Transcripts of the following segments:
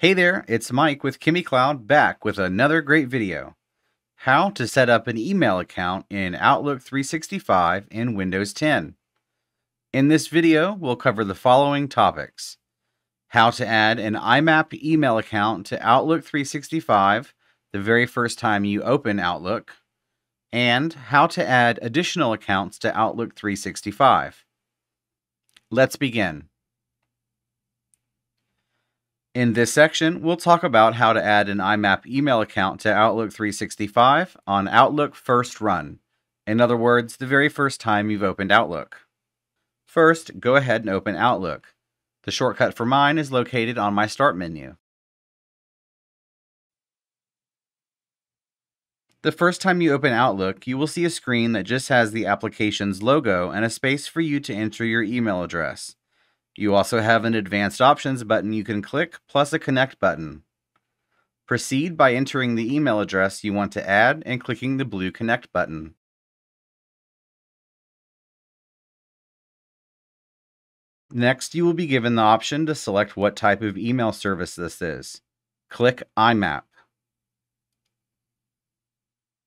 Hey there, it's Mike with ChemiCloud back with another great video. How to set up an email account in Outlook 365 in Windows 10. In this video, we'll cover the following topics. How to add an IMAP email account to Outlook 365 the very first time you open Outlook, and how to add additional accounts to Outlook 365. Let's begin. In this section, we'll talk about how to add an IMAP email account to Outlook 365 on Outlook First Run. In other words, the very first time you've opened Outlook. First, go ahead and open Outlook. The shortcut for mine is located on my Start menu. The first time you open Outlook, you will see a screen that just has the application's logo and a space for you to enter your email address. You also have an Advanced Options button you can click, plus a Connect button. Proceed by entering the email address you want to add and clicking the blue Connect button. Next, you will be given the option to select what type of email service this is. Click IMAP.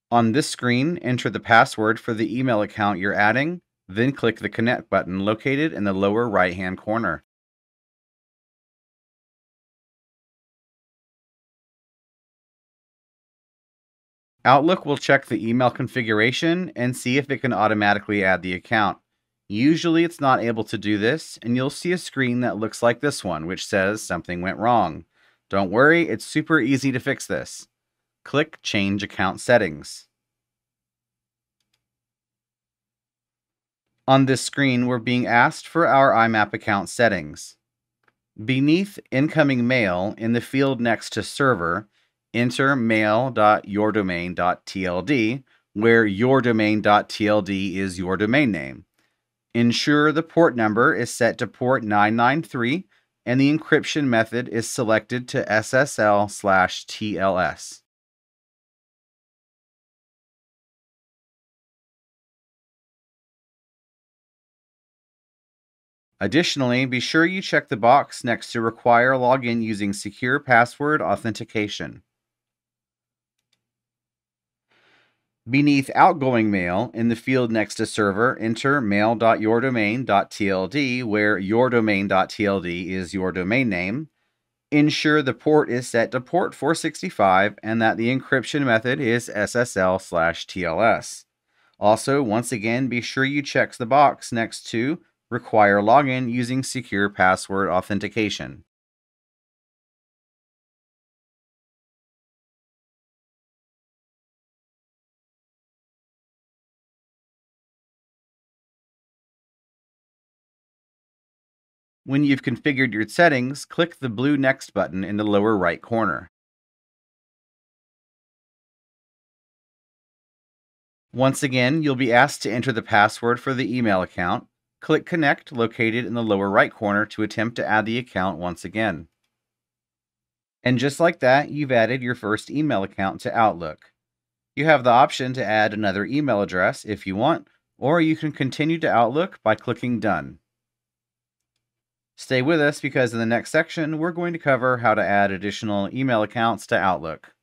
On this screen, enter the password for the email account you're adding then click the Connect button located in the lower right-hand corner. Outlook will check the email configuration and see if it can automatically add the account. Usually it's not able to do this, and you'll see a screen that looks like this one, which says something went wrong. Don't worry, it's super easy to fix this. Click Change Account Settings. On this screen, we're being asked for our IMAP account settings. Beneath incoming mail, in the field next to server, enter mail.yourdomain.tld, where yourdomain.tld is your domain name. Ensure the port number is set to port 993 and the encryption method is selected to SSL slash TLS. Additionally, be sure you check the box next to require login using secure password authentication. Beneath outgoing mail, in the field next to server, enter mail.yourdomain.tld, where yourdomain.tld is your domain name. Ensure the port is set to port 465 and that the encryption method is SSL slash TLS. Also, once again, be sure you check the box next to require login using secure password authentication. When you've configured your settings, click the blue Next button in the lower right corner. Once again, you'll be asked to enter the password for the email account, Click Connect located in the lower right corner to attempt to add the account once again. And just like that, you've added your first email account to Outlook. You have the option to add another email address if you want, or you can continue to Outlook by clicking Done. Stay with us because in the next section, we're going to cover how to add additional email accounts to Outlook.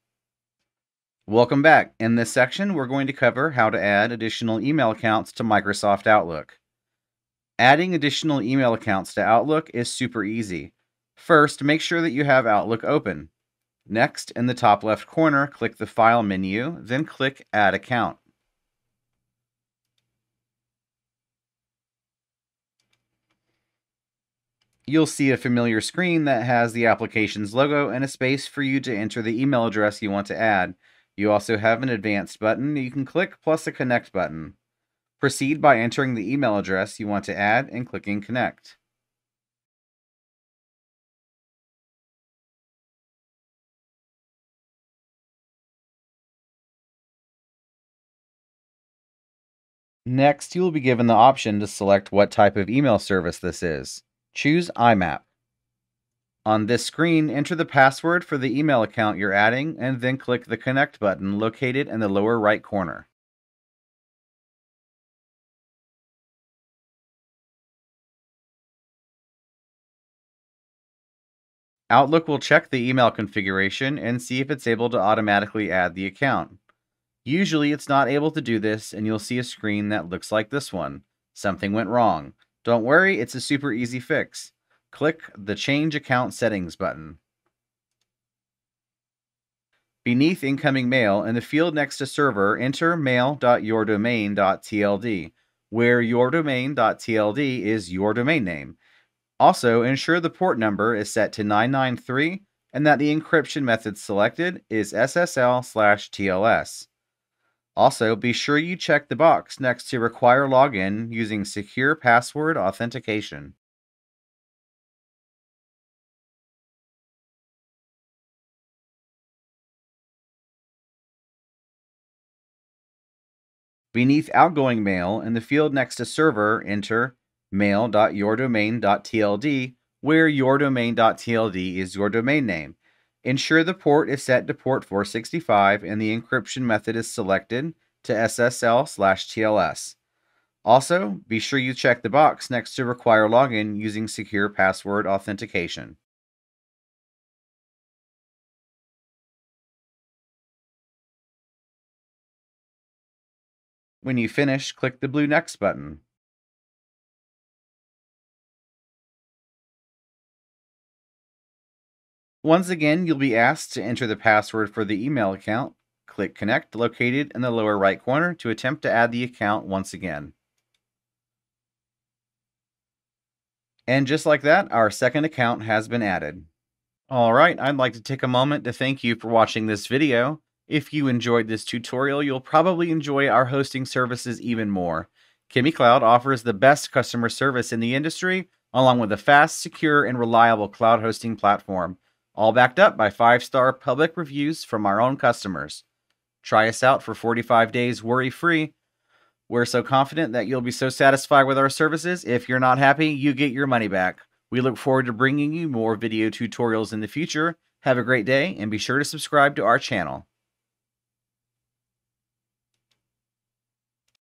Welcome back. In this section, we're going to cover how to add additional email accounts to Microsoft Outlook. Adding additional email accounts to Outlook is super easy. First, make sure that you have Outlook open. Next, in the top left corner, click the File menu, then click Add Account. You'll see a familiar screen that has the application's logo and a space for you to enter the email address you want to add. You also have an advanced button you can click plus a connect button. Proceed by entering the email address you want to add and clicking Connect. Next, you will be given the option to select what type of email service this is. Choose IMAP. On this screen, enter the password for the email account you're adding and then click the Connect button located in the lower right corner. Outlook will check the email configuration and see if it's able to automatically add the account. Usually it's not able to do this and you'll see a screen that looks like this one. Something went wrong. Don't worry, it's a super easy fix. Click the Change Account Settings button. Beneath incoming mail, in the field next to server, enter mail.yourdomain.tld, where yourdomain.tld is your domain name. Also, ensure the port number is set to 993 and that the encryption method selected is SSL slash TLS. Also, be sure you check the box next to require login using secure password authentication. Beneath outgoing mail, in the field next to server, enter mail.yourdomain.tld, where yourdomain.tld is your domain name. Ensure the port is set to port 465 and the encryption method is selected to SSL slash TLS. Also, be sure you check the box next to require login using secure password authentication. When you finish, click the blue Next button. Once again, you'll be asked to enter the password for the email account. Click Connect located in the lower right corner to attempt to add the account once again. And just like that, our second account has been added. Alright, I'd like to take a moment to thank you for watching this video. If you enjoyed this tutorial, you'll probably enjoy our hosting services even more. ChemiCloud offers the best customer service in the industry, along with a fast, secure, and reliable cloud hosting platform, all backed up by five-star public reviews from our own customers. Try us out for 45 days worry-free. We're so confident that you'll be so satisfied with our services, if you're not happy, you get your money back. We look forward to bringing you more video tutorials in the future. Have a great day, and be sure to subscribe to our channel.